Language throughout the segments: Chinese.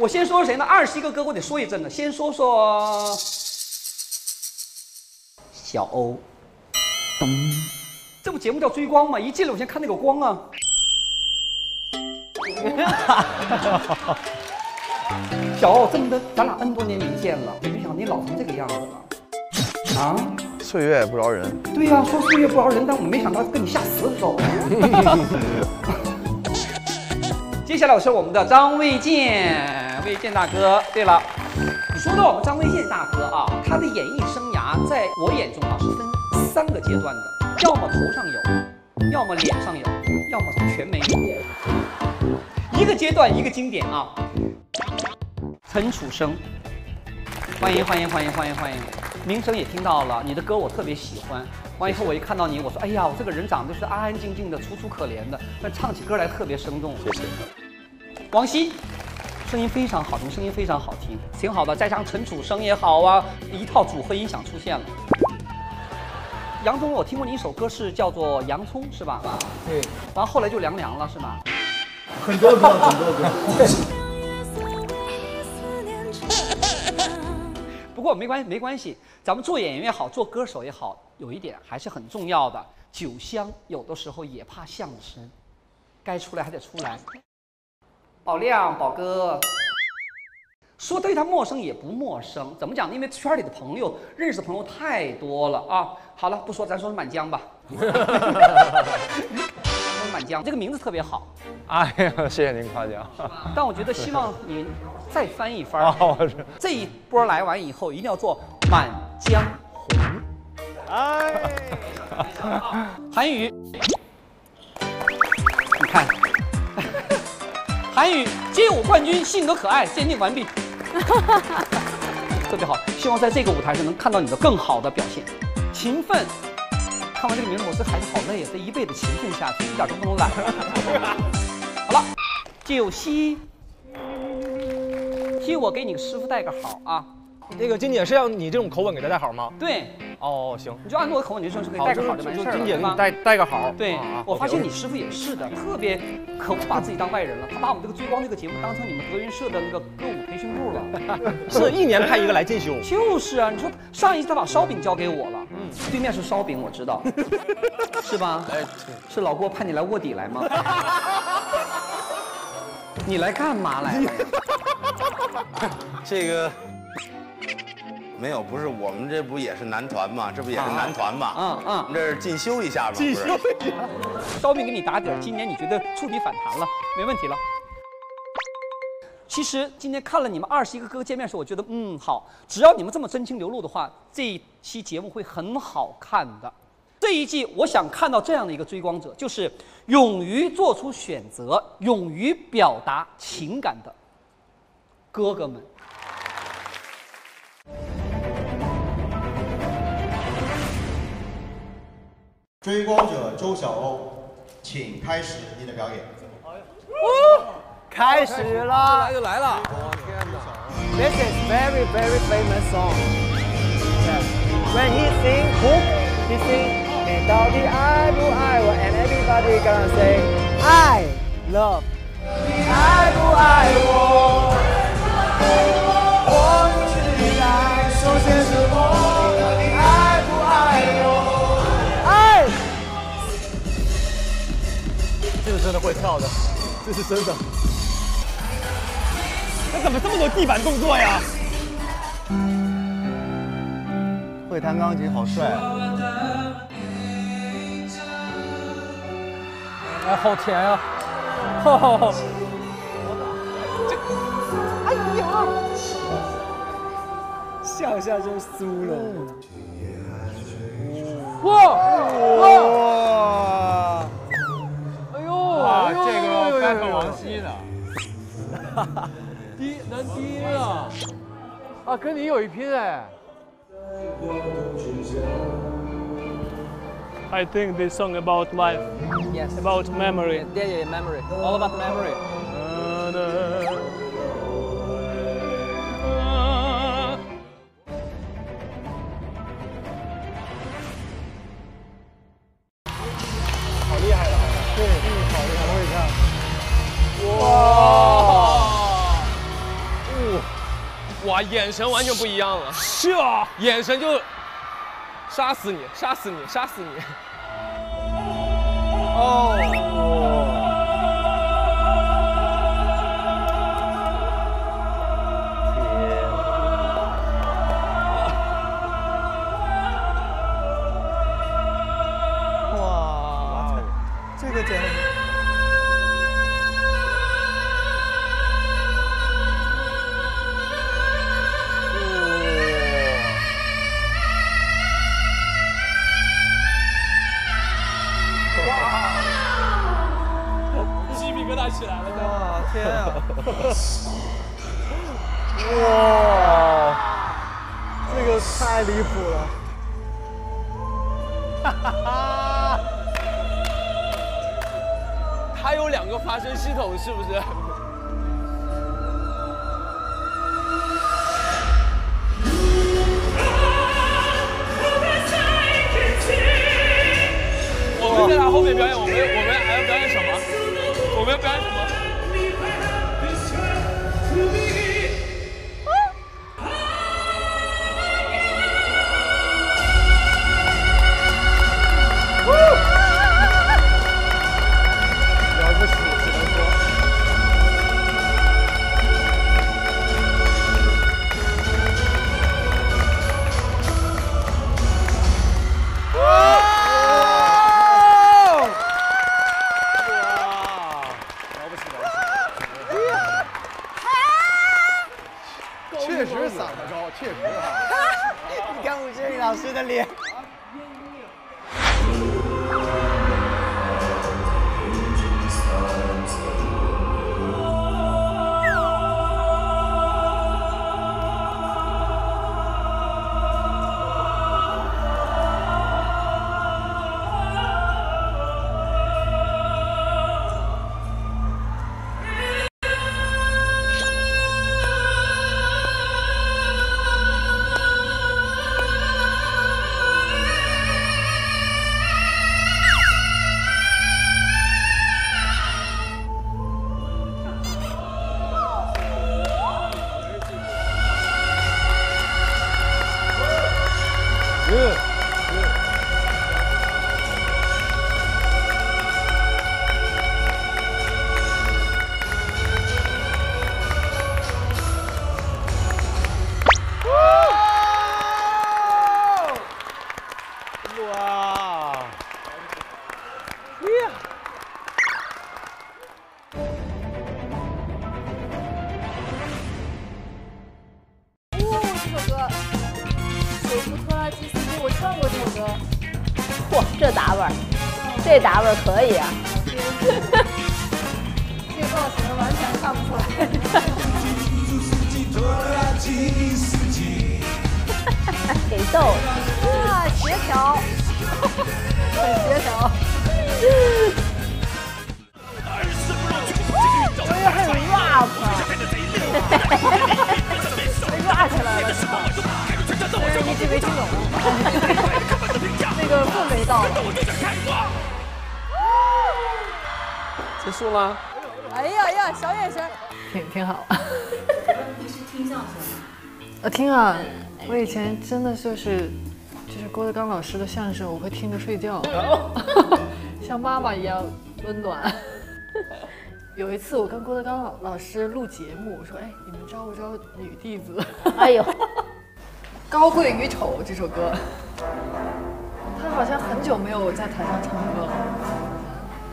我先说说谁呢？二十一个哥我得说一阵子，先说说小欧。咚，这不节目叫追光吗，一进来我先看那个光啊。小欧，这么的，咱俩 N 多年没见了，我没想到你老成这个样子了。啊？岁月不饶人。对呀、说岁月不饶人，但我没想到跟你下死手。接下来我是我们的张卫健，卫健大哥。对了，说到我们张卫健大哥啊，他的演艺生涯在我眼中啊是分三个阶段的，要么头上有，要么脸上有，要么全没有。一个阶段一个经典啊。陈楚生，欢迎欢迎欢迎欢迎欢迎，名声也听到了，你的歌我特别喜欢。完以后我一看到你，我说哎呀，我这个人长得就是安安静静的、楚楚可怜的，但唱起歌来特别生动。谢谢。王希，声音非常好听，声音非常好听，挺好的。再加上陈楚生也好啊，一套组合音响出现了。杨宗，我听过你一首歌是叫做《洋葱》，是吧？对，完后来就凉凉了，是吗？很多歌，很多歌。不过没关系，没关系，咱们做演员也好，做歌手也好，有一点还是很重要的，酒香有的时候也怕巷子深，该出来还得出来。宝亮，宝哥，说对他陌生也不陌生，怎么讲呢？因为圈里的朋友，认识的朋友太多了啊。好了，不说，咱说满江吧。说满江这个名字特别好，哎呀，谢谢您夸奖。但我觉得希望您再翻一番。哦，这一波来完以后，一定要做《满江红》。哎，韩语，韩语街舞冠军，性格可爱，鉴定完毕，特别好。希望在这个舞台上能看到你的更好的表现。勤奋，看完这个名字，我这孩子好累啊，这一辈子勤奋下去，一点都不能懒。好了，九溪，替，我给你个师傅带个好啊。那个金姐是让你这种口吻给她带好吗？对，哦，行，你就按我的口吻，你就说是可以，带个好就完事儿了，是就金姐带带个好。对我发现你师傅也是的，特别可不把自己当外人了。他把我们这个追光这个节目当成你们德云社的那个歌舞培训部了。是一年派一个来进修。就是啊，你说上一次他把烧饼交给我了，嗯，对面是烧饼，我知道，是吧？哎，是老郭派你来卧底来吗？你来干嘛来了？这个没有，不是我们这不也是男团吗？这不也是男团吗？嗯嗯我们这是进修一下嘛，进修一下。烧饼给你打底儿，今年你觉得触底反弹了，没问题了。其实今天看了你们二十一个哥哥见面的时候，我觉得嗯好，只要你们这么真情流露的话，这一期节目会很好看的。这一季我想看到这样的一个追光者，就是勇于做出选择、勇于表达情感的哥哥们。追光者周晓鸥，请开始你的表演。哦开始了，来就来了。This is very very famous song. Yeah. When he sing hook, he sing 你到底爱不爱我？And everybody gonna say I love. 你爱不爱我？我就是爱，手牵着我，真的会跳的，这是真的。那怎么这么多地板动作呀？会弹钢琴好帅啊！哎，好甜呀、啊！哎呀，下下就酥了。哇哇！哇！呦这个该是王哎希的。第男第一啊！啊，跟你有一拼哎！ I think this song about life, Yes. about memory. Yeah, yeah, memory. All about memory. 眼神完全不一样了。是啊，眼神就杀死你，杀死你，杀死你。哦。它有两个发声系统，是不是？我们在他后面表演，我们我们还要表演什么？我们要表演什么？结束了。哎呀呀，小眼神。挺挺好。你是听相声吗？我，听啊，我以前真的就是，就是郭德纲老师的相声，我会听着睡觉，像妈妈一样温暖。有一次我跟郭德纲老老师录节目，我说：“哎，你们招不招女弟子？”哎呦，《高贵与丑》这首歌，他好像很久没有在台上唱歌了。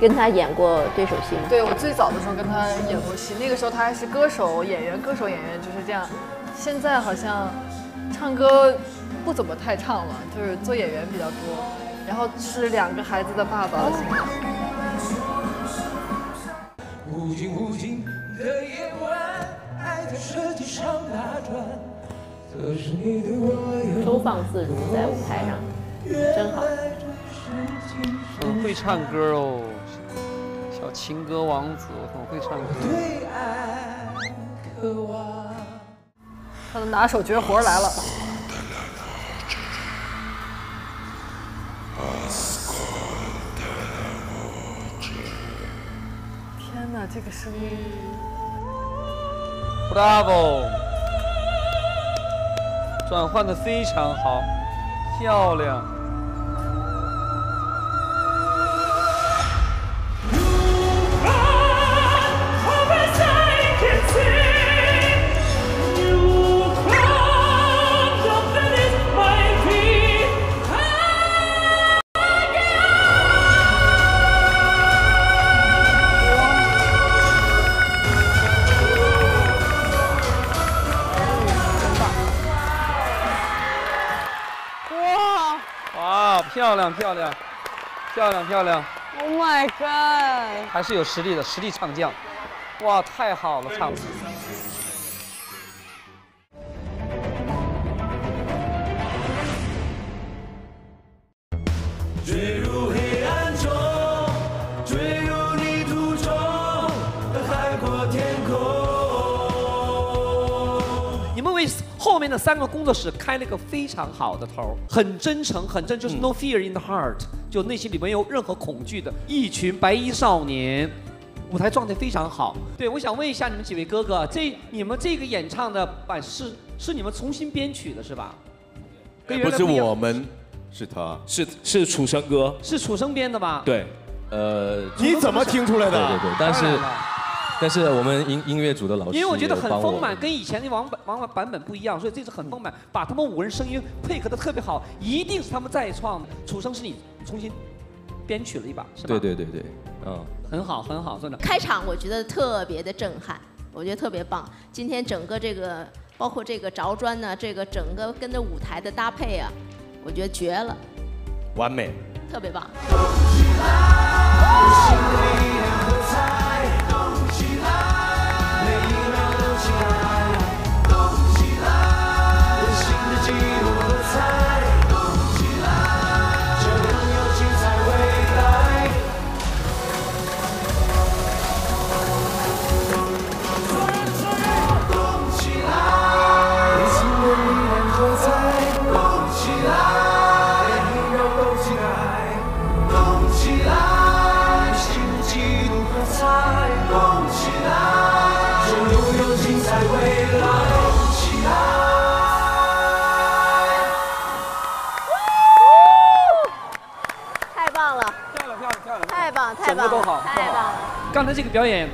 跟他演过对手戏吗？对我最早的时候跟他演过戏，那个时候他还是歌手、演员、歌手、演员就是这样。现在好像唱歌不怎么太唱了，就是做演员比较多。然后是两个孩子的爸爸。无尽无尽的夜晚，爱在舌尖上打转。可是你对我有收放自如在舞台上，真好。很会唱歌哦，小情歌王子，很会唱歌。对爱渴望。他的拿手绝活来了。天哪，这个声音！Bravo！转换的非常好，漂亮。漂亮漂亮，漂亮漂亮，，Oh my god！还是有实力的实力唱将。哇，太好了，唱的。后面的三个工作室开了一个非常好的头，很真诚，很真，就是 no fear in the heart，就内心里没有任何恐惧的一群白衣少年。舞台状态非常好，对，我想问一下你们几位哥哥，这你们这个演唱的版是是你们重新编曲的是吧？跟原不是我们，是他，是是楚生哥，是楚生编的吧？对，呃，你怎么听出来的？对对对，但是 但是我们音音乐组的老师因为我觉得很丰满，跟以前的王版王版本不一样，所以这次很丰满，把他们五个人声音配合的特别好，一定是他们再创的。楚生是你重新编曲了一把，是吧？对对对对，嗯，很好很好，真的。开场我觉得特别的震撼，我觉得特别棒。今天整个这个，包括这个着砖呢，这个整个跟着舞台的搭配啊，我觉得绝了，完美。特别棒。刚才这个表演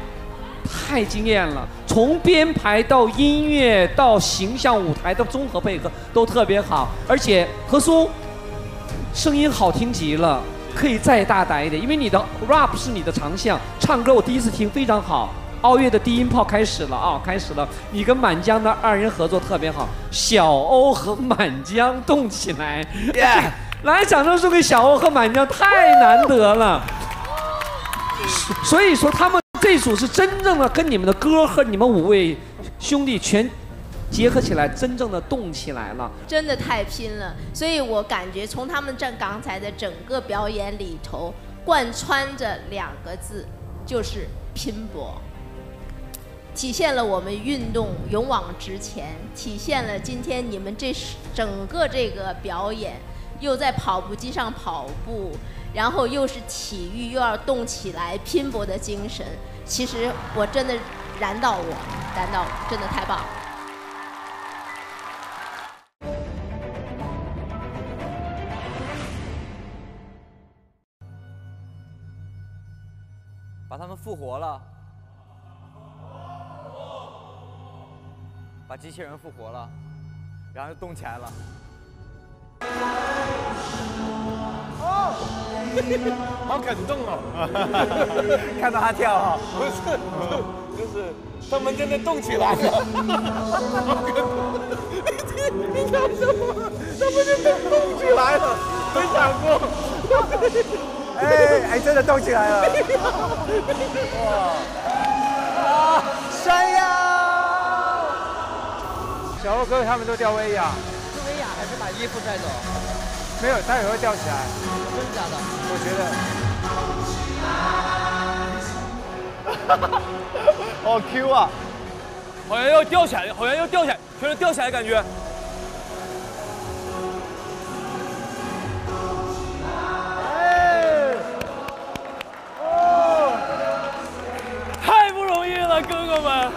太惊艳了，从编排到音乐到形象舞台的综合配合都特别好，而且何苏声音好听极了，可以再大胆一点，因为你的 rap 是你的长项，唱歌我第一次听非常好。奥运的低音炮开始了啊，开始了！你跟满江的二人合作特别好，小欧和满江动起来，来，掌声送给小欧和满江，太难得了。所以说他们这组是真正的跟你们的歌和你们五位兄弟全结合起来，真正的动起来了。真的太拼了，所以我感觉从他们这刚才的整个表演里头，贯穿着两个字，就是拼搏。体现了我们运动勇往直前，体现了今天你们这整个这个表演，又在跑步机上跑步，然后又是体育，又要动起来拼搏的精神。其实我真的燃到我，燃到我，真的太棒了。把他们复活了，把机器人复活了，然后就动起来了。哦，好感动哦！看到他跳哦、不是，就是他们真的动起来了。你你讲什么？他们真的动起来了，没想过。哎哎，真的动起来了！哇！啊，山药！小欧哥他们都吊威亚，是威亚还是把衣服带走？没有，他也会吊起来。真的假的？我觉得。好 Q 啊！好像要吊起来，好像要吊起来，全是吊起来感觉。太不容易了，哥哥们！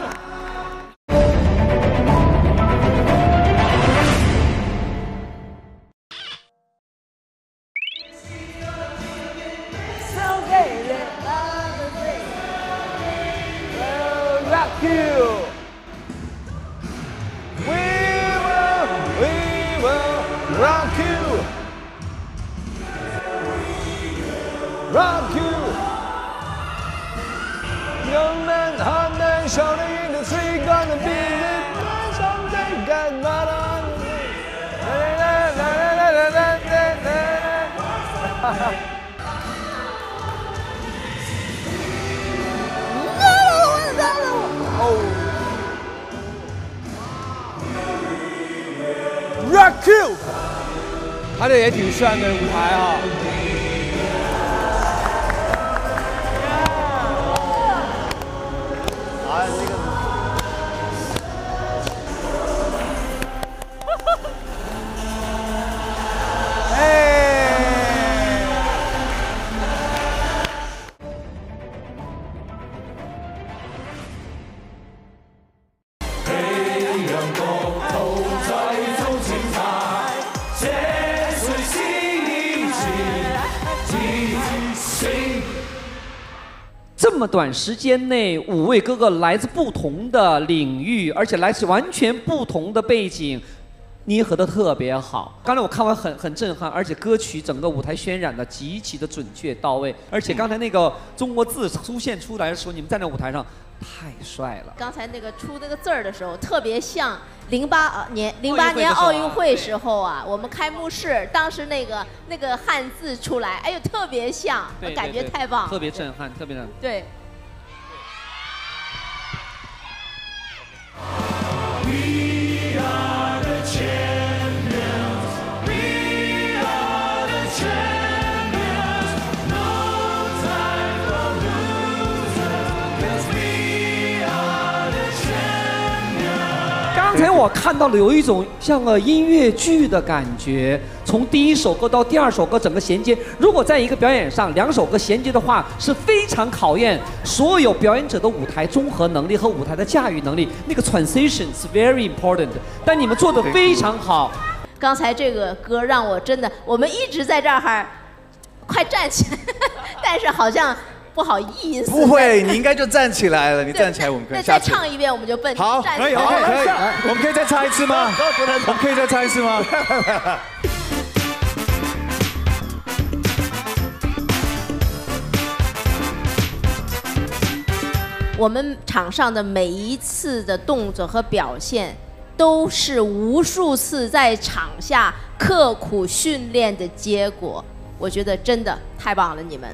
也挺炫的舞台。啊，这么短时间内，五位哥哥来自不同的领域，而且来自完全不同的背景，捏合的特别好。刚才我看完很很震撼，而且歌曲整个舞台渲染的极其的准确到位，而且刚才那个中国字出现出来的时候，你们站在舞台上太帅了。刚才那个出那个字儿的时候，特别像零八呃年 零八年奥运会时候啊，我们开幕式当时那个那个汉字出来，哎呦，特别像，我感觉太棒了。特别震撼，特别震撼。对。我看到了有一种像个音乐剧的感觉，从第一首歌到第二首歌整个衔接。如果在一个表演上两首歌衔接的话，是非常考验所有表演者的舞台综合能力和舞台的驾驭能力。那个 transition is very important，但你们做的非常好。刚才这个歌让我真的，我们一直在这儿还快站起来，但是好像不好意思。不会，你应该就站起来了。你站起来，我们可以再以下去。唱一遍，我们就奔好，可以，可以，可以。来我们可以再唱一次吗？我们可以再唱一次吗？我们场上的每一次的动作和表现，都是无数次在场下刻苦训练的结果。我觉得真的太棒了，你们。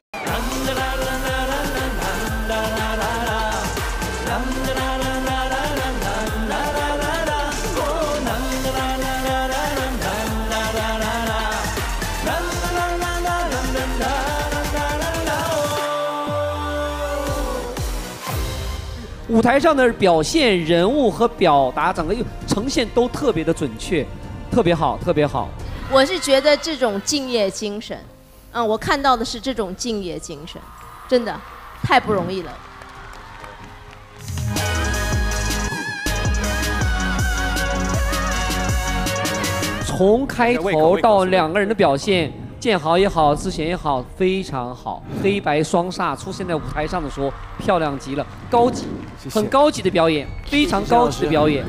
舞台上的表现、人物和表达，整个呈现都特别的准确，特别好，特别好。我是觉得这种敬业精神，嗯，我看到的是这种敬业精神，真的太不容易了。从开头到两个人的表现，建豪也好，志贤也好，非常好。黑白双煞出现在舞台上的时候，漂亮极了，高级，很高级的表演，非常高级的表演。